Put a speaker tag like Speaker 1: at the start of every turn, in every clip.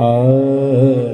Speaker 1: आ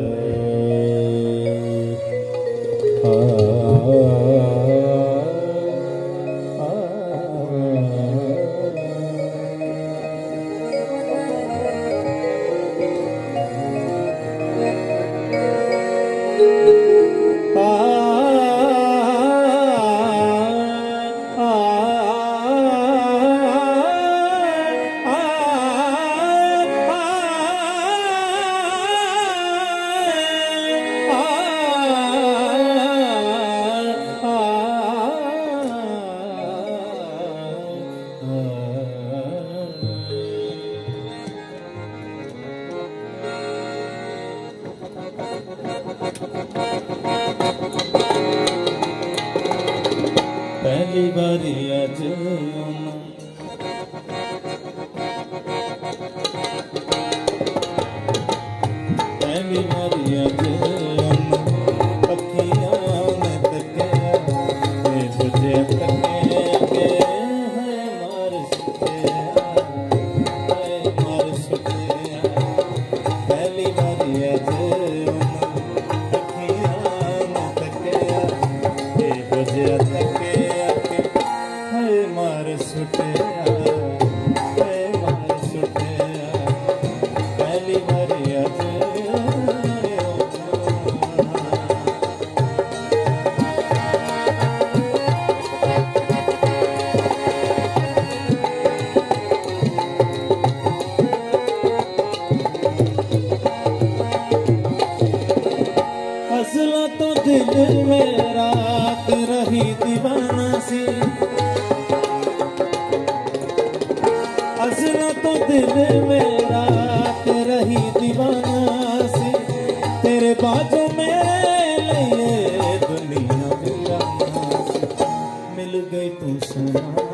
Speaker 1: तुझ में रात रही दीवाना सी। असना तो दिल में रात रही दीवाना सी। तेरे बाजू में लिए दुनिया मिल गई तू सुना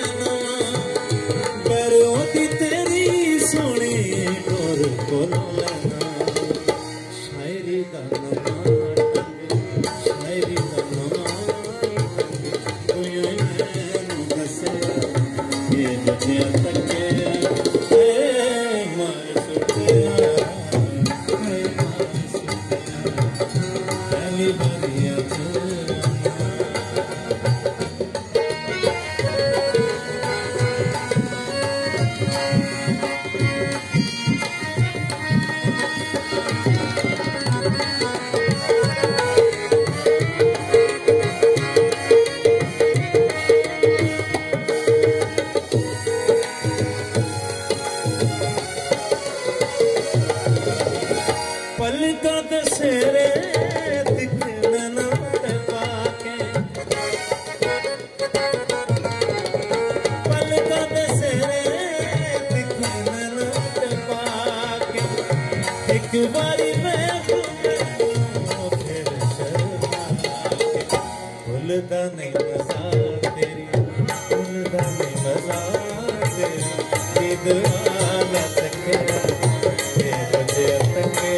Speaker 1: todo पलका दसेरे बारी में फिर भुलदा नहीं मज़ा तेरी भुलदा नहीं मज़ा तेरी दीदवाना तक तेरे तक